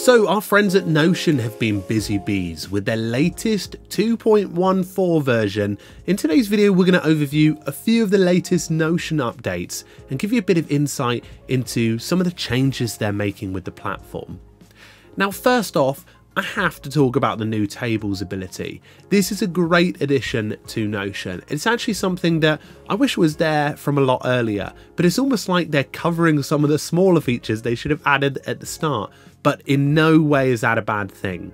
So, our friends at Notion have been busy bees with their latest 2.14 version. In today's video, we're going to overview a few of the latest Notion updates and give you a bit of insight into some of the changes they're making with the platform. Now, first off, I have to talk about the new tables ability. This is a great addition to Notion. It's actually something that I wish was there from a lot earlier, but it's almost like they're covering some of the smaller features they should have added at the start but in no way is that a bad thing.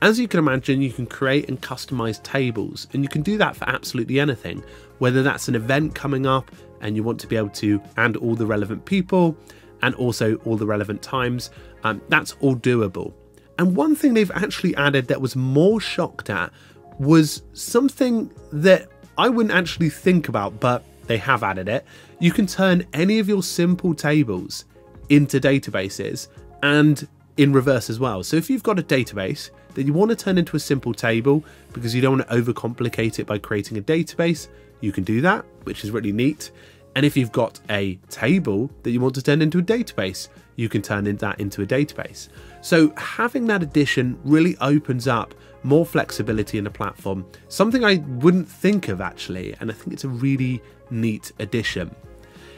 As you can imagine, you can create and customize tables, and you can do that for absolutely anything, whether that's an event coming up and you want to be able to add all the relevant people and also all the relevant times, um, that's all doable. And one thing they've actually added that was more shocked at was something that I wouldn't actually think about, but they have added it. You can turn any of your simple tables into databases and in reverse as well. So if you've got a database that you want to turn into a simple table because you don't want to overcomplicate it by creating a database, you can do that, which is really neat. And if you've got a table that you want to turn into a database, you can turn that into a database. So having that addition really opens up more flexibility in the platform, something I wouldn't think of actually, and I think it's a really neat addition.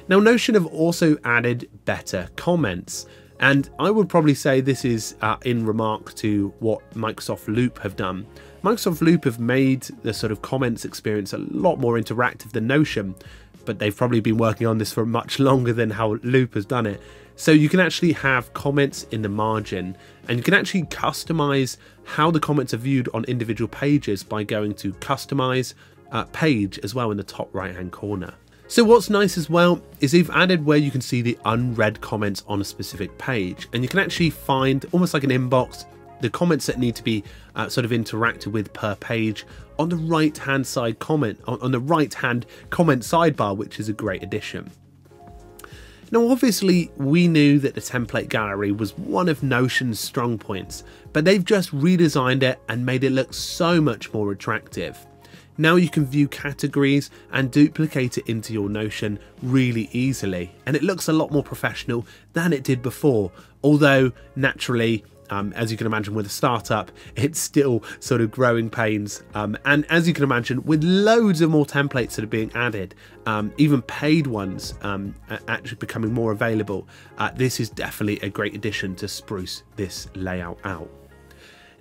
Now Notion have also added better comments. And I would probably say this is uh, in remark to what Microsoft Loop have done. Microsoft Loop have made the sort of comments experience a lot more interactive than Notion, but they've probably been working on this for much longer than how Loop has done it. So you can actually have comments in the margin and you can actually customize how the comments are viewed on individual pages by going to customize uh, page as well in the top right hand corner. So what's nice as well is they've added where you can see the unread comments on a specific page and you can actually find almost like an inbox the comments that need to be uh, sort of interacted with per page on the right hand side comment on, on the right hand comment sidebar which is a great addition. Now obviously we knew that the template gallery was one of Notion's strong points but they've just redesigned it and made it look so much more attractive. Now you can view categories and duplicate it into your Notion really easily and it looks a lot more professional than it did before although naturally um, as you can imagine with a startup it's still sort of growing pains um, and as you can imagine with loads of more templates that are being added um, even paid ones um, actually becoming more available uh, this is definitely a great addition to spruce this layout out.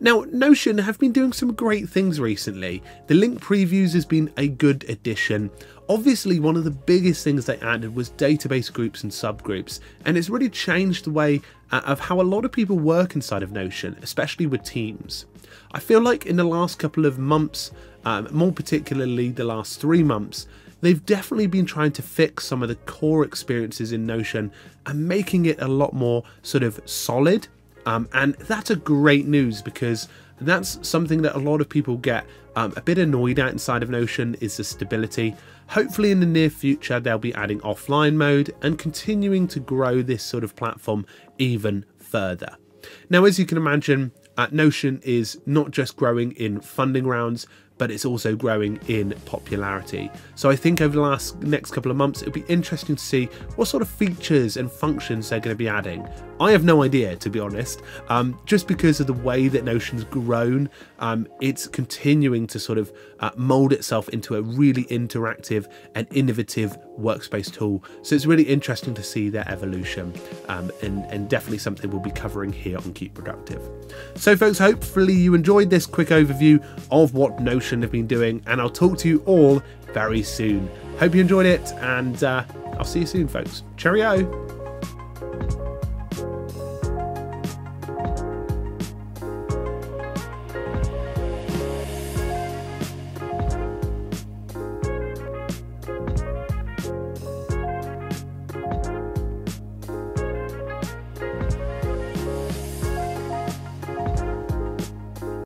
Now, Notion have been doing some great things recently. The link previews has been a good addition. Obviously, one of the biggest things they added was database groups and subgroups, and it's really changed the way uh, of how a lot of people work inside of Notion, especially with teams. I feel like in the last couple of months, um, more particularly the last three months, they've definitely been trying to fix some of the core experiences in Notion and making it a lot more sort of solid um, and that's a great news because that's something that a lot of people get um, a bit annoyed at inside of Notion is the stability. Hopefully in the near future they'll be adding offline mode and continuing to grow this sort of platform even further. Now as you can imagine, uh, Notion is not just growing in funding rounds, but it's also growing in popularity. So I think over the last next couple of months, it'll be interesting to see what sort of features and functions they're going to be adding. I have no idea, to be honest. Um, just because of the way that Notion's grown, um, it's continuing to sort of uh, mold itself into a really interactive and innovative workspace tool. So it's really interesting to see their evolution um, and, and definitely something we'll be covering here on Keep Productive. So folks, hopefully you enjoyed this quick overview of what Notion have been doing and I'll talk to you all very soon. Hope you enjoyed it and uh, I'll see you soon folks. Cheerio!